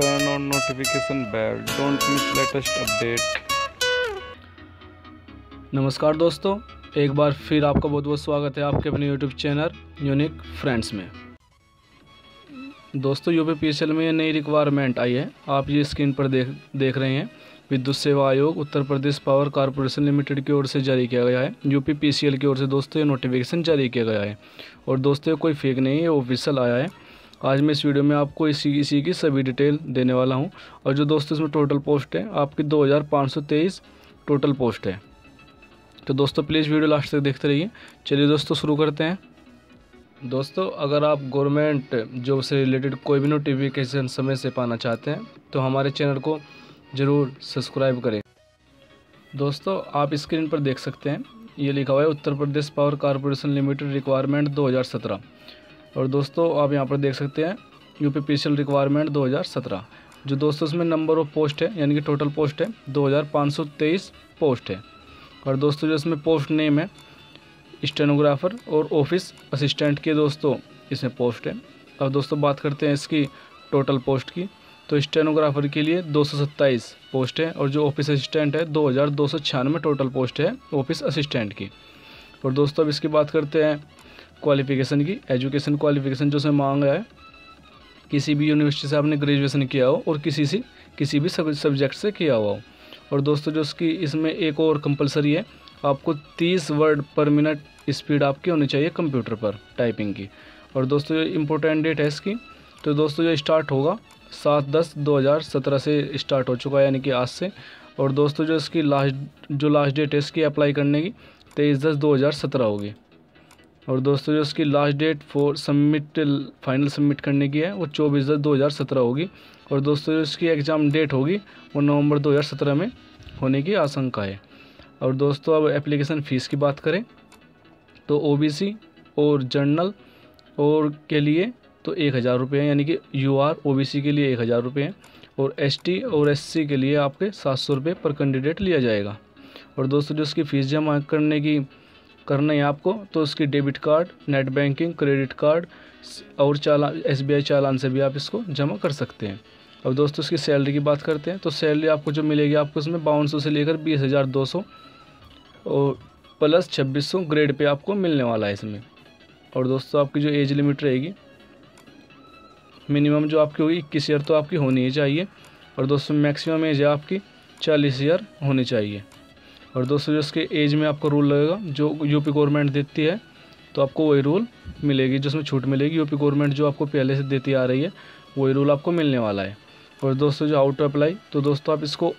turn on notification bell. Don't miss latest update. नमस्कार दोस्तों, एक बार फिर आपका बहुत बहुत स्वागत है आपके अपने यूट्यूब चैनल यूनिक फ्रेंड्स में। दोस्तों यूपी पी में ये नई रिक्वायरमेंट आई है। आप ये स्क्रीन पर देख देख रहे हैं। विद्युत सेवा आयोग, Uttar Pradesh power corporation limited की ओर से जारी किया गया है। यूपी पी की ओर से दोस्तों ये नोटिफिकेशन जारी किया गया है। और दोस्तों, ये कोई फेक नहीं है, ये ऑफिशियल आया है। आज मैं इस वीडियो में आपको इसी इसी की सभी डिटेल देने वाला हूँ। और जो दोस्तों इसमें टोटल पोस्ट है, आपकी 2523 टोटल पोस्ट है। तो दोस्तों प्लीज़ वीडियो लास्ट तक देखते रहिए। चलिए दोस्तों, शुरू करते हैं। दोस्तों, अगर आप गवर्नमेंट जॉब से रिलेटेड कोई भी नोटिफिकेशन समय से पाना चाहते हैं तो हमारे चैनल को ज़रूर सब्सक्राइब करें। दोस्तों, आप स्क्रीन पर देख सकते हैं। ये लिखा हुआ है, Uttar Pradesh power corporation limited requirement 2017 और दोस्तों, आप यहाँ पर देख सकते हैं यू पी पी रिक्वायरमेंट 2017 जो दोस्तों, इसमें नंबर ऑफ़ पोस्ट है, यानी कि टोटल पोस्ट है 2523 पोस्ट है। और दोस्तों, जो इसमें पोस्ट नेम है स्टेनोग्राफर और ऑफ़िस असिस्टेंट के दोस्तों, इसमें पोस्ट है। अब दोस्तों, बात करते हैं इसकी टोटल पोस्ट की। तो स्टेनोग्राफर के लिए दो सौ सत्ताईस पोस्ट है और जो ऑफ़िस असिस्टेंट है, दो हज़ार दो सौ छियानवे टोटल पोस्ट है ऑफ़िस असिस्टेंट की। और दोस्तों, अब इसकी बात करते हैं क्वालिफिकेशन की एजुकेशन क्वालिफिकेशन जो उसमें मांगा है, किसी भी यूनिवर्सिटी से आपने ग्रेजुएशन किया हो और किसी से, किसी भी सब्जेक्ट से किया हुआ हो। और दोस्तों, जो उसकी इसमें एक और कंपलसरी है, आपको 30 वर्ड पर मिनट स्पीड आपकी होनी चाहिए कंप्यूटर पर टाइपिंग की। और दोस्तों, जो इम्पोर्टेंट डेट है इसकी तो दोस्तों, जो स्टार्ट होगा, सात दस दो हज़ार सत्रह से स्टार्ट हो चुका है, यानी कि आज से। और दोस्तों, जो इसकी लास्ट जो लास्ट डेट है इसकी अप्लाई करने की, तेईस दस दो हज़ार सत्रह होगी। और दोस्तों, जो उसकी last date for submit final submit करने की है, वो चौबीस दस दो हज़ार सत्रह होगी। और दोस्तों, जो इसकी एग्ज़ाम डेट होगी, वो नवंबर दो हज़ार सत्रह में होने की आशंका है। और दोस्तों, अब एप्लीकेशन फ़ीस की बात करें तो ओबीसी और जर्नल और के लिए तो एक हज़ार रुपये हैं, यानी कि U R O B C के लिए एक हज़ार रुपये हैं, और एस टी और एस सी के लिए आपके सात सौ रुपये पर कैंडिडेट लिया जाएगा। और दोस्तों, जो उसकी फ़ीस जमा करने की करना है आपको तो उसकी debit card, net banking, credit card और चालान एस बी आई चालान से भी आप इसको जमा कर सकते हैं। अब दोस्तों, उसकी सैलरी की बात करते हैं तो सैलरी आपको जो मिलेगी आपको इसमें बावन सौ लेकर बीस हज़ार दो सौ और प्लस छब्बीस सौ ग्रेड पे आपको मिलने वाला है इसमें। और दोस्तों, आपकी जो एज लिमिट रहेगी, मिनिमम जो आपकी होगी इक्कीस ईयर तो आपकी होनी ही चाहिए, और दोस्तों, मैक्सिमम एज आपकी चालीस ईयर होनी चाहिए। और दोस्तों, जो इसके एज में आपको रूल लगेगा, जो यूपी गवर्नमेंट देती है तो आपको वही रूल मिलेगी, जिसमें छूट मिलेगी यूपी गवर्नमेंट जो आपको पहले से देती आ रही है, वही रूल आपको मिलने वाला है। और दोस्तों, जो आउट अप्लाई तो दोस्तों, आप इसको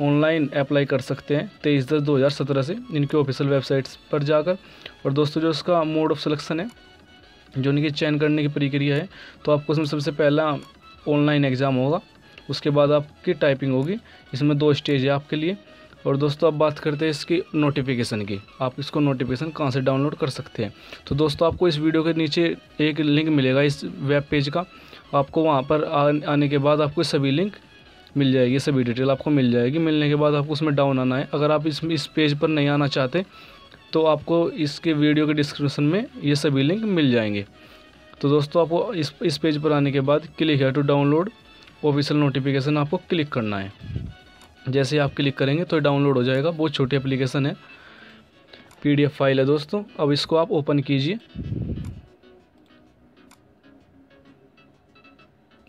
ऑनलाइन अप्लाई कर सकते हैं, तेईस दस दो हज़ार सत्रह से, इनके ऑफिशियल वेबसाइट्स पर जाकर। और दोस्तों, जो इसका मोड ऑफ़ सिलेक्शन है, जो इनकी चयन करने की प्रक्रिया है तो आपको उसमें सबसे पहला ऑनलाइन एग्ज़ाम होगा, उसके बाद आपकी टाइपिंग होगी, इसमें दो स्टेज है आपके लिए। और दोस्तों, अब बात करते हैं इसकी नोटिफिकेशन की। आप इसको नोटिफिकेशन कहाँ से डाउनलोड कर सकते हैं? तो दोस्तों, आपको इस वीडियो के नीचे एक लिंक मिलेगा इस वेब पेज का। आपको वहाँ पर आने के बाद आपको सभी लिंक मिल जाएगी, सभी डिटेल आपको मिल जाएगी। मिलने के बाद आपको उसमें डाउन आना है। अगर आप इस इस पेज पर नहीं आना चाहते तो आपको इसके वीडियो के डिस्क्रिप्शन में ये सभी लिंक मिल जाएँगे। तो दोस्तों, आपको इस इस पेज पर आने के बाद क्लिक है टू डाउनलोड ऑफिशियल नोटिफिकेशन आपको क्लिक करना है। जैसे आप क्लिक करेंगे तो डाउनलोड हो जाएगा। बहुत छोटी एप्लीकेशन है। पीडीएफ फ़ाइल है दोस्तों। अब इसको आप ओपन कीजिए।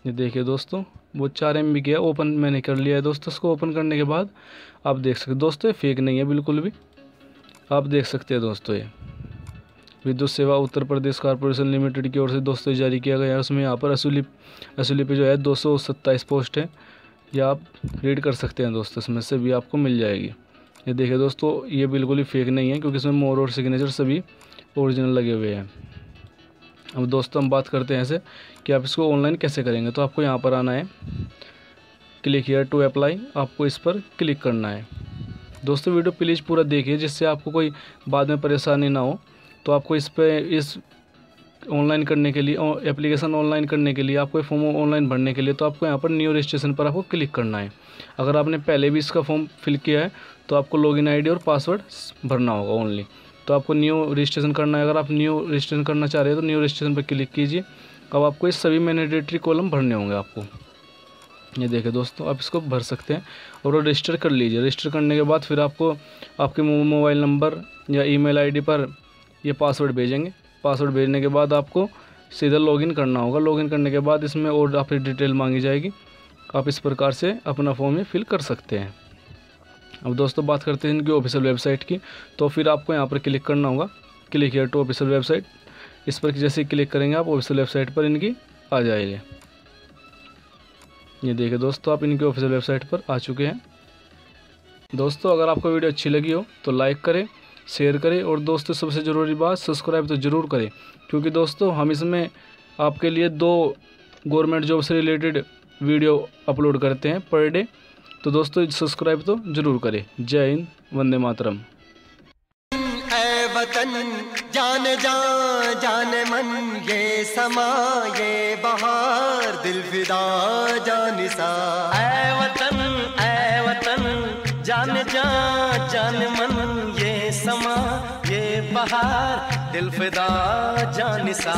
ये देखिए दोस्तों, वो चार एम बी गया ओपन मैंने कर लिया है दोस्तों इसको ओपन करने के बाद। आप देख सकते, दोस्तों ये फेक नहीं है बिल्कुल भी। आप देख सकते हैं दोस्तों ये। विद्युत सेवा उत्तर प्रदेश कॉरपोरेशन लिमिटेड की ओर से दोस्तों जारी किया गया है। उसमें यहाँ पर असुली असुली पे जो है दो सौ सत्ताईस पोस्ट है। या आप रीड कर सकते हैं दोस्तों, इसमें से भी आपको मिल जाएगी। ये देखिए दोस्तों, ये बिल्कुल ही फेक नहीं है, क्योंकि इसमें मोर और सिग्नेचर सभी ओरिजिनल लगे हुए हैं। अब दोस्तों, हम बात करते हैं ऐसे कि आप इसको ऑनलाइन कैसे करेंगे। तो आपको यहाँ पर आना है। क्लिक हियर टू अप्लाई आपको इस पर क्लिक करना है। दोस्तों वीडियो प्लीज़ पूरा देखिए, जिससे आपको कोई बाद में परेशानी ना हो। तो आपको इस पर इस ऑनलाइन करने के लिए एप्लीकेशन ऑनलाइन करने के लिए, आपको फॉर्म ऑनलाइन भरने के लिए तो आपको यहाँ पर न्यू रजिस्ट्रेशन पर आपको क्लिक करना है। अगर आपने पहले भी इसका फॉर्म फिल किया है तो आपको लॉगिन आईडी और पासवर्ड भरना होगा ओनली तो आपको न्यू रजिस्ट्रेशन करना है। अगर आप न्यू रजिस्ट्रेशन करना चाह रहे हैं तो न्यू रजिस्ट्रेशन पर क्लिक कीजिए। अब आपको इस सभी मैंडेटरी कॉलम भरने होंगे आपको। ये देखिए दोस्तों, आप इसको भर सकते हैं और रजिस्टर कर लीजिए। रजिस्टर करने के बाद फिर आपको आपके मोबाइल नंबर या ईमेल आईडी पर ये पासवर्ड भेजेंगे। पासवर्ड भेजने के बाद आपको सीधा लॉगिन करना होगा। लॉगिन करने के बाद इसमें और आपकी डिटेल मांगी जाएगी। आप इस प्रकार से अपना फॉर्म में फिल कर सकते हैं। अब दोस्तों, बात करते हैं इनकी ऑफिशियल वेबसाइट की। तो फिर आपको यहाँ पर क्लिक करना होगा। Click here to official website इस पर जैसे क्लिक करेंगे आप ऑफिशियल वेबसाइट पर इनकी आ जाएगी। ये देखिए दोस्तों, आप इनकी ऑफिशियल वेबसाइट पर आ चुके हैं। दोस्तों, अगर आपको वीडियो अच्छी लगी हो तो लाइक करें। शेयर करें। और दोस्तों सबसे ज़रूरी बात सब्सक्राइब तो ज़रूर करें। क्योंकि दोस्तों हम इसमें आपके लिए दो गवर्नमेंट जॉब से रिलेटेड वीडियो अपलोड करते हैं पर डे। तो दोस्तों सब्सक्राइब तो ज़रूर करें। जय हिंद वंदे मातरम। वतन जान जा जान मन ये समा ये बहार दिल फिदा जानिसा ऐ वतन ऐ वतन जान जा जान मन बहार दिल फिदा जानिसा